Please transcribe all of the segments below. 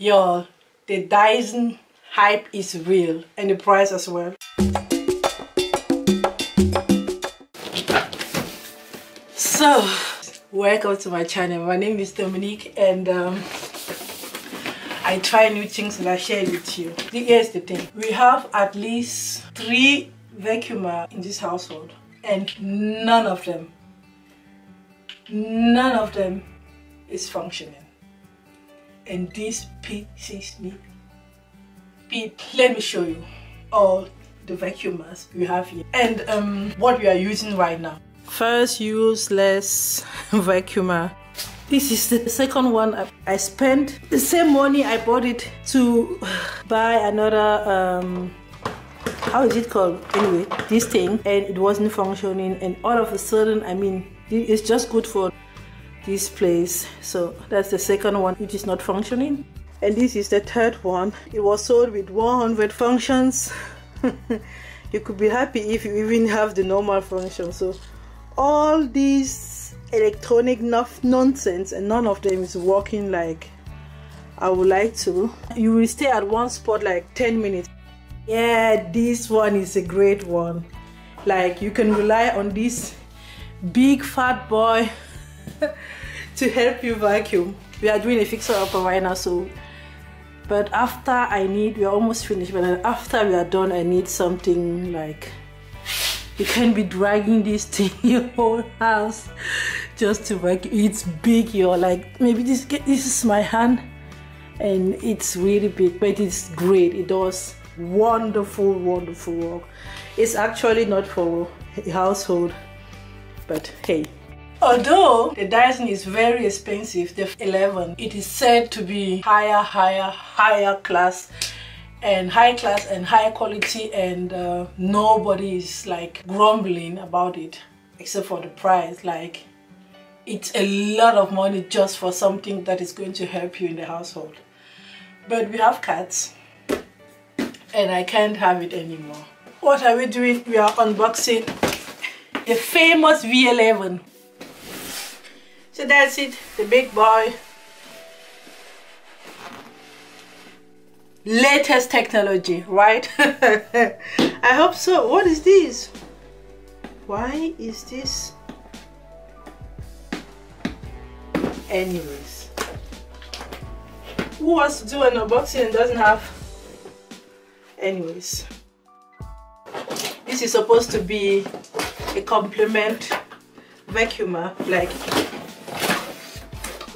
Yo, the Dyson hype is real and the price as well. So, welcome to my channel. My name is Dominique and um, I try new things and I share it with you. Here's the thing. We have at least three vacuumer in this household and none of them, none of them is functioning. And this pisses me. Let me show you all the vacuumers we have here and um, what we are using right now. First useless vacuumer. This is the second one I spent the same money I bought it to buy another um, how is it called anyway this thing and it wasn't functioning and all of a sudden I mean it's just good for this place. So that's the second one which is not functioning. And this is the third one. It was sold with 100 functions. You could be happy if you even have the normal function. So all these electronic nonsense and none of them is working like I would like to you will stay at one spot like 10 minutes. Yeah this one is a great one. Like you can rely on this big fat boy to help you vacuum. We are doing a fixer upper right now so but after I need we are almost finished but after we are done I need something like you can't be dragging this thing your whole house just to vacuum. It's big you're like maybe this this is my hand and it's really big but it's great. It does wonderful wonderful work. It's actually not for a household but hey Although the Dyson is very expensive, the 11, it is said to be higher, higher, higher class and high class and high quality and uh, nobody is like grumbling about it except for the price. Like it's a lot of money just for something that is going to help you in the household. But we have cats and I can't have it anymore. What are we doing? We are unboxing the famous V11 so that's it the big boy. Latest technology right? I hope so. What is this? Why is this anyways? Who wants to do an unboxing and doesn't have anyways? This is supposed to be a compliment vacuumer like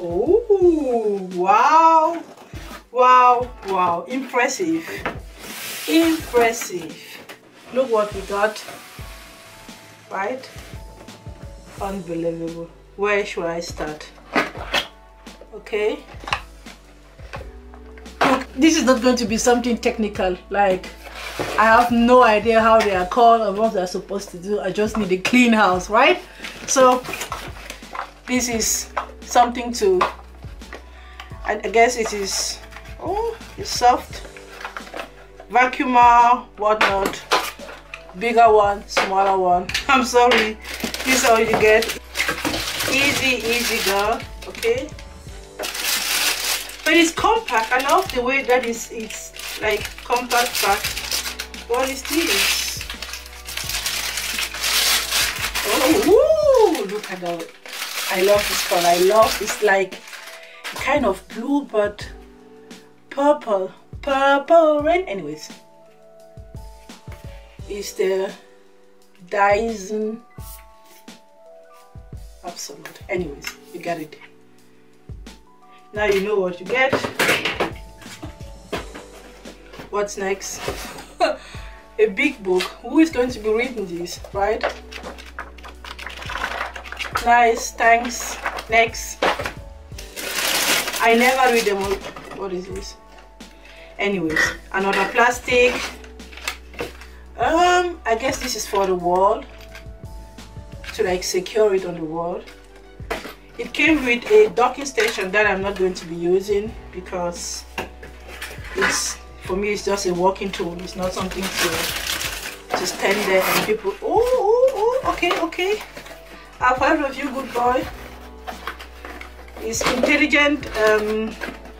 oh wow wow wow. Impressive impressive. Look what we got right? Unbelievable. Where should I start? Okay. Look this is not going to be something technical. Like I have no idea how they are called or what they're supposed to do. I just need a clean house right? So this is something to I guess it is oh it's soft vacuumer whatnot bigger one smaller one. I'm sorry this is all you get easy easy girl okay? But it's compact i love the way that is it's like compact pack what is this? Oh woo, look at that i love this color. I love it's like kind of blue but purple purple rain anyways is the Dyson Absolute. Anyways you get it. Now you know what you get. What's next? A big book. Who is going to be reading this right nice thanks. Next. I never read them all what is this? Anyways another plastic. Um i guess this is for the wall to like secure it on the wall it came with a docking station that i'm not going to be using because it's for me it's just a working tool. It's not something to to stand there and people oh oh oh okay okay i've heard of you good boy it's intelligent um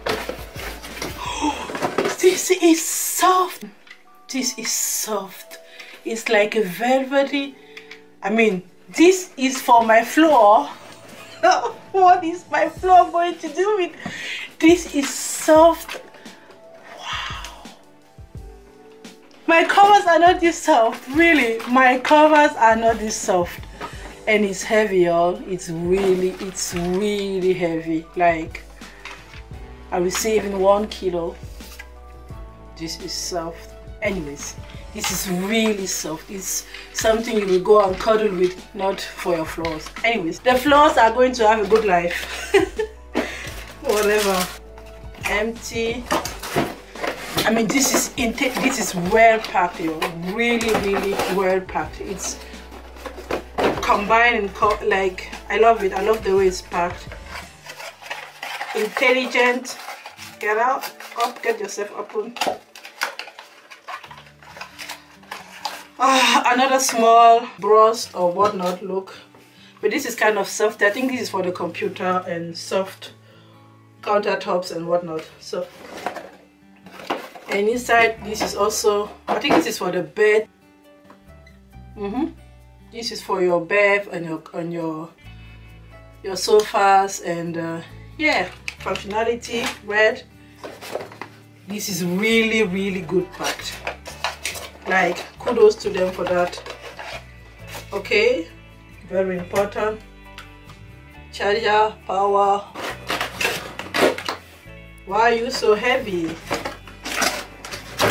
this is soft. This is soft. It's like a velvety I mean this is for my floor. What is my floor going to do with? This is soft. Wow. My covers are not this soft really. My covers are not this soft and it's heavy y'all. It's really it's really heavy. Like I will say even one kilo. This is soft. Anyways this is really soft. It's something you will go and cuddle with not for your floors anyways the floors are going to have a good life. Whatever. Empty. I mean this is int. this is well packed you really really well packed. It's combined and co like I love it. I love the way it's packed. Intelligent. Get out. Up get yourself open. Ah, another small brush or whatnot look. But this is kind of soft. I think this is for the computer and soft countertops and whatnot. So and inside this is also I think this is for the bed. Mm -hmm this is for your bed and your on your your sofas and uh, yeah functionality red. This is really really good part. Like kudos to them for that. Okay very important. Charger power. Why are you so heavy?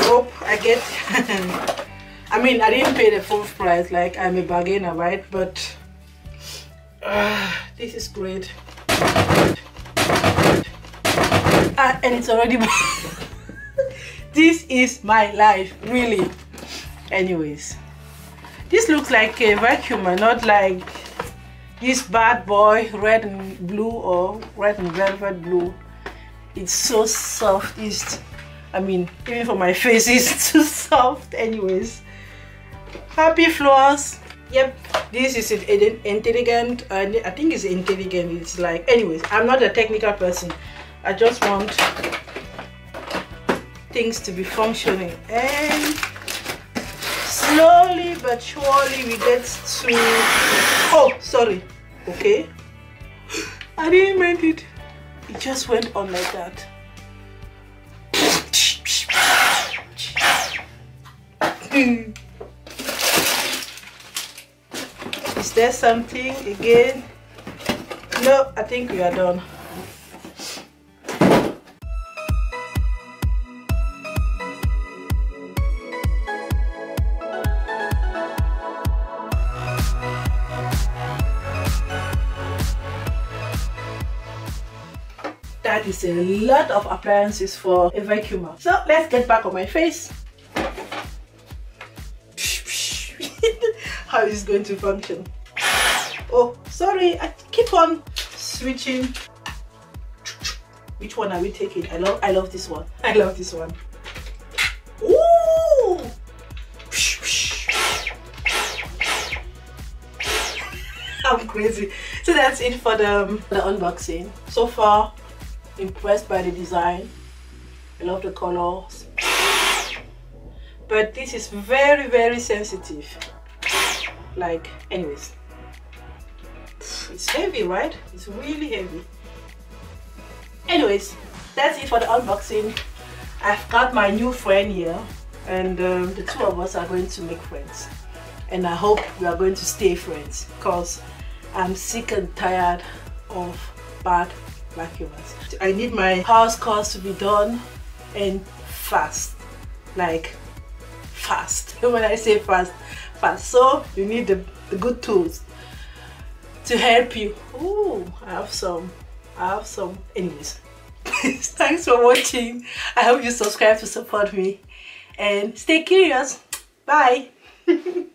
Hope i get I mean, I didn't pay the full price, like I'm a bargainer, right? But uh, this is great. Uh, and it's already this is my life really. Anyways this looks like a vacuum not like this bad boy red and blue or red and velvet blue. It's so soft. It's i mean even for my face it's too soft. Anyways happy floors. Yep this is an intelligent and i think it's intelligent. It's like anyways i'm not a technical person. I just want things to be functioning. And slowly but surely we get to oh sorry. Okay. I didn't mean it. It just went on like that Is there something again? No, I think we are done. that is a lot of appliances for a vacuumer. So let's get back on my face. How is it going to function? Oh sorry I keep on switching. Which one are we taking? I love I love this one. I love this one. Ooh! I'm crazy. So that's it for the, um, the unboxing. So far impressed by the design. I love the colors. But this is very very sensitive. Like anyways it's heavy right? It's really heavy. Anyways that's it for the unboxing. I've got my new friend here and um, the two of us are going to make friends. And I hope we are going to stay friends because I'm sick and tired of bad vacuumers. I need my house calls to be done and fast. Like fast. When I say fast fast. So you need the, the good tools to help you. Oh, I have some. I have some. Anyways, thanks for watching. I hope you subscribe to support me and stay curious. Bye.